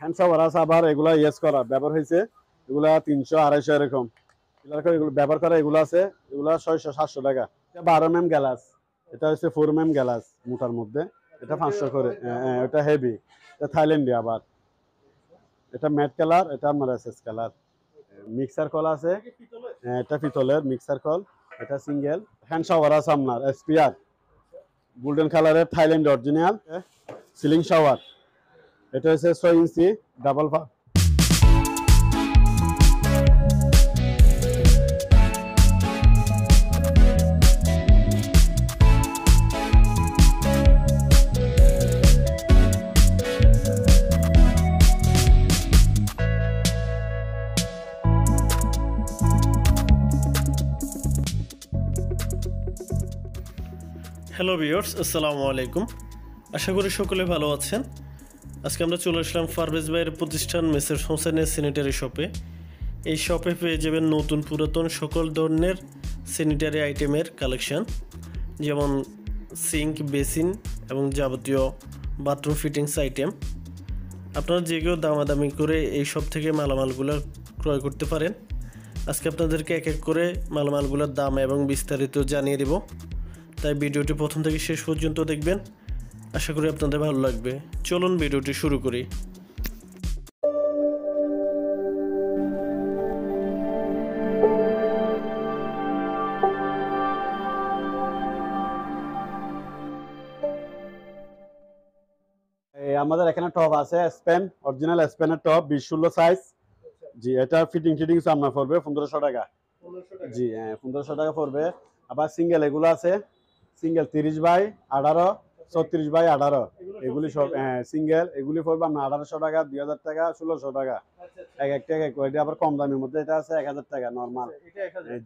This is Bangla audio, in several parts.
হ্যান্ড শাওয়ার আছে, আবার এগুলা ইয়েস করা। ব্যবহার হয়েছে এগুলা তিনশো, আড়াইশো এরকম। এগুলা ব্যবহার করা এগুলো আছে, এগুলা ছয়শো, সাতশো টাকা। বারো এম গ্যালাস। এটা হচ্ছে ফোর এম গ্যালাস মোটার মধ্যে। এটা পাঁচশো করে এটা হেভি এটা থাইল্যান্ডে আবার। এটা ম্যাট কালার এটা আপনার এসএস কালার মিক্সার কল আছে। এটা পিতলের মিক্সার কল। এটা সিঙ্গেল হ্যান্ড শাওয়ার আছে আপনার এসপিআর গোল্ডেন কালারের থাইল্যান্ড অরিজিনাল সিলিং শাওয়ার এটা হচ্ছে ছয় ইঞ্চি ডাবল হ্যালো ভিউয়ার্স আসসালামু আলাইকুম আশা করি সকলে ভালো আছেন। আজকে আমরা চলে আসলাম ফারভেজ ভাইয়ের প্রতিষ্ঠান মেসের হোসেনের স্যানিটারি শপে এই শপে পেয়ে যাবেন নতুন পুরাতন সকল ধরনের স্যানিটারি আইটেমের কালেকশন যেমন সিঙ্ক বেসিন এবং যাবতীয় বাথরুম ফিটিংস আইটেম আপনারা যে কেউ দামাদামি করে এই সব থেকে মালামালগুলো ক্রয় করতে পারেন। আজকে আপনাদেরকে এক এক করে মালামালগুলোর দাম এবং বিস্তারিত জানিয়ে দেব। তাই ভিডিওটি প্রথম থেকে শেষ পর্যন্ত দেখবেন। আশা করি আপনাদের ভালো লাগবে। চলুন ভিডিওটি শুরু করি। আমাদের এখানে টপ আছে স্পেন, অরিজিনাল স্পেনের টপ, বিশ ষোলো সাইজ জি এটা ফিটিং ফিটিং আপনার পড়বে পনেরোশো টাকা। জি হ্যাঁ পনেরোশো টাকা পড়বে। আবার সিঙ্গেল এগুলো আছে। সিঙ্গেল তিরিশ বাই আঠারো। ছত্রিশ বাই আঠারো। এগুলি সব হ্যাঁ সিঙ্গেল এগুলি পড়বে আপনার আঠারোশো টাকা দুই হাজার টাকা ষোলোশো টাকা। এক একটা এক এক এটা আবার কম দামের মধ্যে এটা আছে এক হাজার টাকা নর্মাল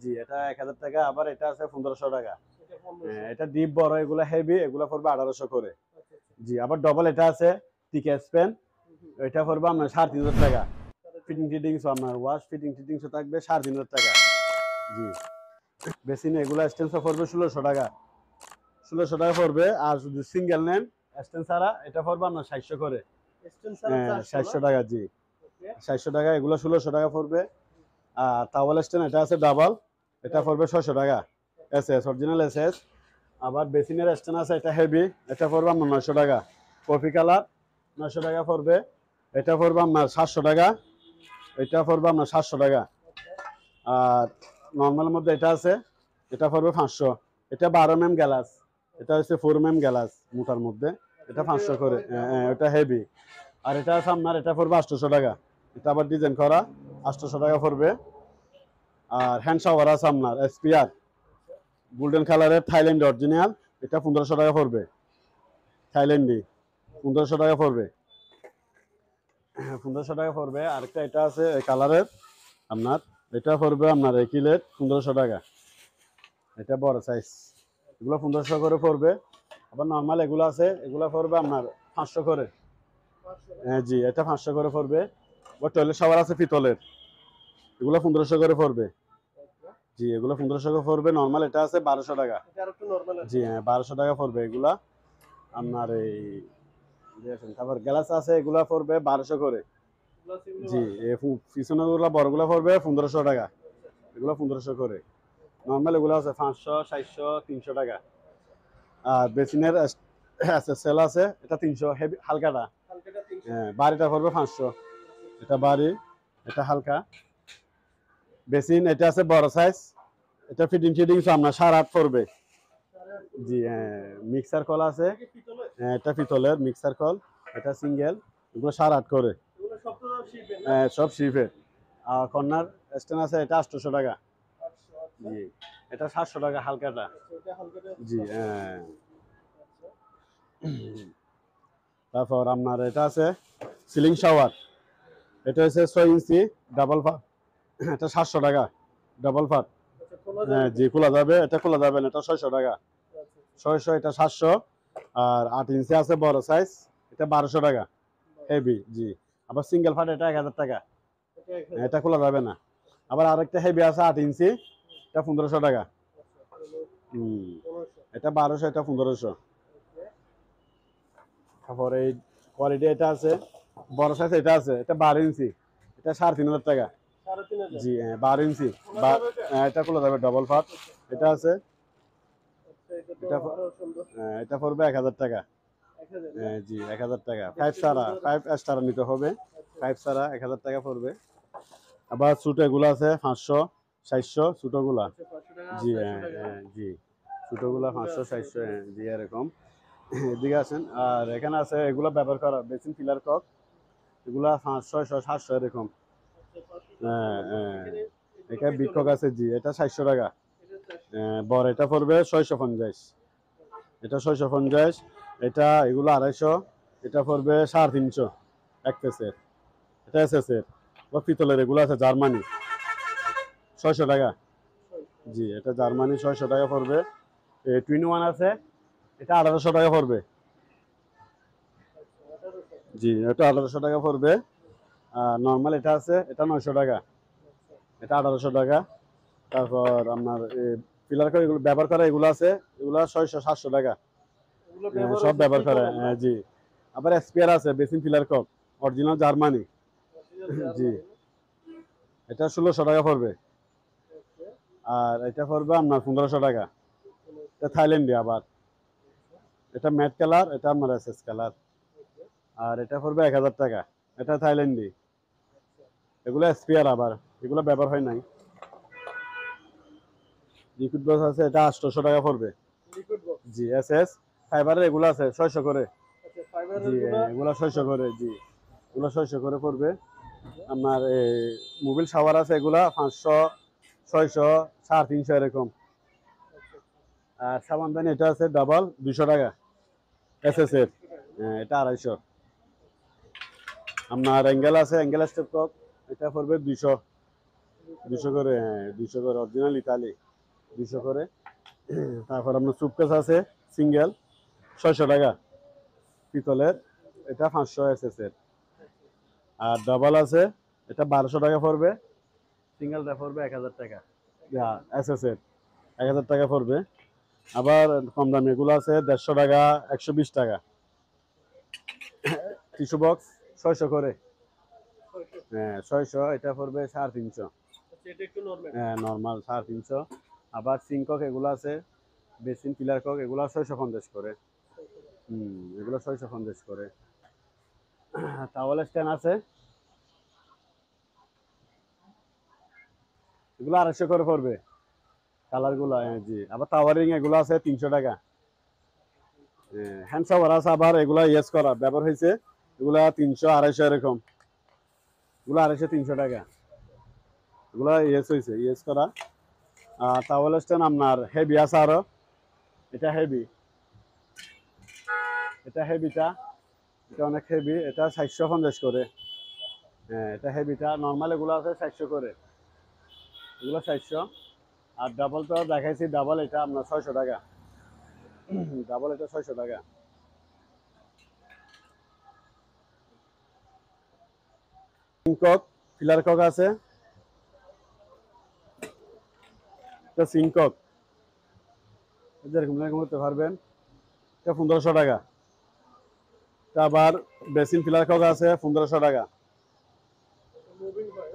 জি এটা এক হাজার টাকা আবার এটা আছে পনেরোশো টাকা। হ্যাঁ, এটা ডিপ বড় এগুলো হেভি এগুলো পড়বে আঠারোশো করে। জি আবার ডবল এটা আছে টিকে স্পেন এটা পড়বে আপনার সাড়ে তিন হাজার টাকা। ফিটিং টিটিংস আপনার ওয়াশ ফিটিং টিটিংসও থাকবে সাড়ে তিন হাজার টাকা। জি। বেসিন এগুলো স্টেন্সও পড়বে ষোলোশো টাকা। ষোলোশো টাকা পড়বে। আর যদি সিঙ্গেল নেন স্টেন ছাড়া এটা পড়বে আপনার সাতশো করে। হ্যাঁ সাতশো টাকা জি। সাতশো টাকা এগুলো ষোলোশো টাকা পড়বে। আর টাওয়াল স্ট্যান্ড এটা আছে ডাবল এটা পড়বে ছয়শো টাকা। S S original S S আবার বেসিনের স্ট্যান্ড আছে এটা হেভি এটা পড়বে আপনার নয়শো টাকা। কফি কালার নয়শো টাকা পড়বে। এটা পড়বে আপনার সাতশো টাকা। এটা পড়বে আপনার সাতশো টাকা। আর নর্মালের মধ্যে এটা আছে এটা পড়বে পাঁচশো। এটা বারো এম গ্যালাস এটা হচ্ছে ফোর এম গ্যালাস মোটার মধ্যে। এটা পাঁচশো করে। হ্যাঁ, হ্যাঁ, এটা হেভি আর এটা আছে আপনার এটা পড়বে আটশোশো টাকা। এটা আবার ডিজাইন করা আটশোশো টাকা পড়বে। আর হ্যান্ড শাওয়ার আছে আপনার এসপিআর গোল্ডেন কালারের থাইল্যান্ড অরিজিনাল এটা পনেরোশো টাকা পড়বে। থাইল্যান্ডি পনেরোশো টাকা পড়বে। পনেরোশো টাকা পড়বে। আরেকটা এটা আছে এই কালারের আপনার এটা পড়বে আপনার একিলেট পনেরোশো টাকা। এটা বড় সাইজ এগুলো পনেরোশো করে পড়বে। আবার নর্মাল এগুলো আছে এগুলো পড়বে আপনার পাঁচশো করে। হ্যাঁ জি এটা পাঁচশো করে পড়বে। আবার টয়লেট শাওয়ার আছে পিতলের। এগুলো পনেরোশো করে পড়বে। জি এগুলো পনেরোশো করে পড়বে। নর্মাল এটা আছে বারোশো টাকা। জি হ্যাঁ বারোশো টাকা পড়বে এগুলা। আপনার এই দেখেন, তারপর গ্লাস আছে এগুলা পড়বে বারোশো করে। জি পিছনে গুলা বড়গুলা পড়বে পনেরোশো টাকা। এগুলো পনেরোশো করে। নর্মাল এগুলো আছে পাঁচশো সাতশো তিনশো টাকা। আর বেসিনের আছে সেল আছে এটা তিনশো। হেভি হালকাটা। হ্যাঁ বাড়িটা পড়বে পাঁচশো। এটা বাড়ি এটা হালকা। বেসিন এটা আছে বড় সাইজ এটা ফিটিং ফিটিং আপনার সাড়ে আট পড়বে। জি হ্যাঁ মিক্সার কল আছে। হ্যাঁ এটা পিতলের মিক্সার কল। এটা সিঙ্গেল এগুলো সাড়ে আট করে। হ্যাঁ সব শিপের আর কর্নার স্ট্যান্ড আছে এটা আটশোশো টাকা। জি। এটা সাতশো টাকা হালকাটা। জি হ্যাঁ। তারপর আপনার এটা আছে সিলিং শাওয়ার এটা হচ্ছে ছয় ইঞ্চি ডাবল ফাট এটা সাতশো টাকা ডাবল ফাট হ্যাঁ জি খোলা যাবে। এটা খোলা যাবে না এটা ছয়শো টাকা। ছয়শো এটা সাতশো। আর আট ইঞ্চি আছে বড় সাইজ এটা বারোশো টাকা। হেভি জি। আবার সিঙ্গেল ফাট এটা এক হাজার টাকা। এটা খোলা যাবে না। আবার আরেকটা হেভি আছে আট ইঞ্চি। এটা পনেরোশো টাকা। হুম এটা বারোশো এটা পনেরোশো। তারপর এই কোয়ালিটি এটা আছে বড় সাইজ এটা আছে এটা বারো ইঞ্চি। এটা সাড়ে তিন হাজার টাকা। জি হ্যাঁ বারো ইঞ্চি। বা- এটা? হ্যাঁ, খোলা যাবে ডবল ফাট এটা আছে। আচ্ছা, এটা হ্যাঁ, এটা পড়বে এক হাজার টাকা। হ্যাঁ, জি এক হাজার টাকা। ফাইভ সারা ফাইভ স্টারা নিতে হবে। ফাইভ সারা এক হাজার টাকা পড়বে। আবার সুটো এগুলো আছে পাঁচশো। সাতশো টাকা, জি হ্যাঁ হ্যাঁ জি। সুটোগুলা পাঁচশো সাতশো হ্যাঁ জি এরকম। এদিকে আসেন আর এখানে আছে এগুলো ব্যবহার করা বেসিন ফিলার কক। এগুলা পাঁচশো ছয়শো সাতশো এরকম। হ্যাঁ হ্যাঁ। এখানে- বিক্ষোভ আছে জি এটা সাতশো টাকা। আহ, বড় এটা পড়বে ছয়শো পঞ্চাশ। এটা ছয়শো পঞ্চাশ এটা এগুলো আড়াইশো এটা পড়বে সাড়ে তিনশো এক পেসের এটা এস এর বা পিতলের এগুলো আছে জার্মানি ছয়শো টাকা। জি এটা জার্মানি ছয়শো টাকা পড়বে। টুইন ওয়ান আছে। এটা আঠারোশো টাকা পড়বে। জি এটা আঠারোশো টাকা পড়বে। আর নর্মাল এটা আছে এটা নয়শো টাকা। এটা আঠারোশো টাকা। তারপর আপনার পিলার করে এগুলো ব্যবহার করা এগুলো আছে। এগুলো ছয়শো সাতশো টাকা। সব ব্যবহার করে। হ্যাঁ, জি। আবার স্পেয়ার আছে basin pillar cock original Germany. জি। এটা ষোলোশো টাকা পড়বে। আর এটা পড়বে আপনার পনেরোশো টাকা। এটা থাইল্যান্ডে আবার। এটা ম্যাট কালার এটা আপনার এস এস কালার। আর এটা পড়বে এক হাজার টাকা। এটা থাইল্যান্ডি এগুলো স্পেয়ার আবার। এগুলো ব্যবহার হয় নাই। লিকুইড বক্স আছে এটা আটশোশো টাকা পড়বে। জি এস এস ফাইবারের এগুলো আছে ছয়শো করে। আচ্ছা জি গুলো এগুলো ছয়শো করে জি। এগুলো ছয়শো করে পড়বে। আপনার মোবিল শাওয়ার আছে এগুলা পাঁচশো ছয়শো সাড়ে তিনশো এরকম। আর সাবানদানি এটা আছে ডাবল দুশো টাকা। এস এস এর। হ্যাঁ, এটা আড়াইশো। আপনার অ্যাঙ্গেল আছে অ্যাঙ্গেল স্টেপ কক এটা পড়বে দুইশো। দুশো করে হ্যাঁ দুশো করে অরিজিনাল ইতালি। দুশো করে। তারপর আপনার সুপকেস আছে সিঙ্গেল ছয়শো টাকা। পিতলের এটা পাঁচশো এস এস এর। আর ডাবল আছে এটা বারোশো টাকা পড়বে। সিঙ্গেলটা পড়বে এক হাজার টাকা। এস এস এর। এক হাজার টাকা পড়বে। আবার কম দামি এগুলো আছে দেড়শো টাকা একশো বিশ টাকা। টিস্যু বক্স ছয়শো করে। হ্যাঁ ছয়শো এটা পড়বে সাড়ে তিনশো। আচ্ছা, হ্যাঁ নর্মাল সাড়ে তিনশো। আবার সিংকক এগুলো আছে বেসিন পিলার কক এগুলো ছয়শো পঞ্চাশ করে। হুম এগুলো ছয়শো পঞ্চাশ করে। টাওয়াল স্ট্যান্ড আছে। এগুলো আড়াইশো করে পড়বে। কালারগুলো হ্যাঁ জি আবার টাওয়ারিং এগুলো আছে তিনশো টাকা। হ্যান্ড শাওয়ার আছে আবার, এগুলো ইয়েস করা। ব্যবহার হয়েছে, এগুলা তিনশো, আড়াইশো এরকম। এগুলো আড়াইশো, তিনশো টাকা। এগুলো ইয়েস হয়েছে ইয়েস করা। আর টাওয়াল স্ট্যান্ড আপনার হেভি আছে আরও। এটা হেভি এটা হেভিটা এটা অনেক হেভি এটা সাতশো পঞ্চাশ করে। হ্যাঁ এটা হেভিটা নর্মাল এগুলো আছে সাতশো করে। এগুলো সাতশো আর ডাবল তো দেখাইছি ডাবল এটা আপনার ছয়শো টাকা। ডাবল এটা ছয়শো টাকা। কক ফিলার কক আছে। সিংকক যেরকম এরকম করতে পারবেন। এটা পনেরোশো টাকা। এটা আবার বেসিন ফিলার কক আছে, পনেরোশো টাকা।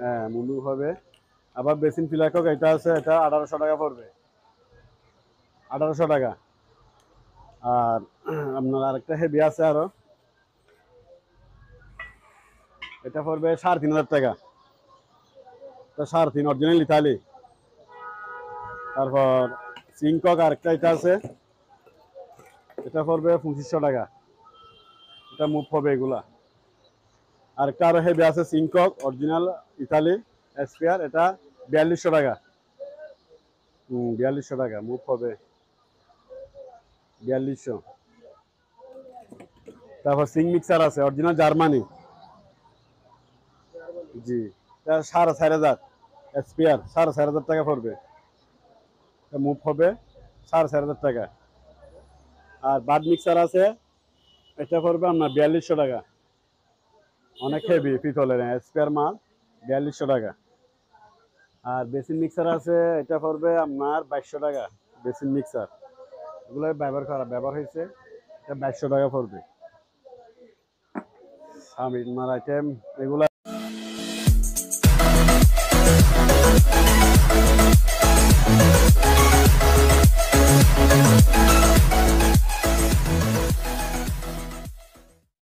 হ্যাঁ মুন্ডু হবে। আবার বেসিন ফিলার কক, এটা আছে, এটা আঠারোশো টাকা পড়বে। আঠারোশো টাকা। আর আপনার আরেকটা হেভি আছে আরও। এটা পড়বে সাড়ে তিন হাজার টাকা। এটা সাড়ে তিন অরিজিনাল ইতালি তারপর সিংকক আরেকটা এটা আছে। এটা পড়বে পঁচিশশো টাকা। এটা মুভ হবে এগুলা। আরেকটা আরও হেভি আছে সিংকক অরিজিনাল ইতালি এসপিআর, এটা বিয়াল্লিশশো টাকা। হুম, বিয়াল্লিশশো টাকা মুভ হবে। বিয়াল্লিশশো। তারপর সিং মিক্সার আছে, অরিজিনাল জার্মানি। জি সাড়ে চার হাজার এসপিআর, সাড়ে চার হাজার টাকা পড়বে। মুভ হবে, সাড়ে চার হাজার টাকা। আর বাদ মিক্সার আছে, এটা পড়বে আপনার বিয়াল্লিশশো টাকা। অনেক হেভি পিতলের স্পেয়ার মাল, বিয়াল্লিশশো টাকা। আর বেসিন মিক্সার আছে, এটা পড়বে আপনার বাইশশো টাকা, বেসিন মিক্সার। এগুলো ব্যবহার করা, ব্যবহার হয়েছে, এটা বাইশশো টাকা পড়বে। আমি আইটেম এগুলা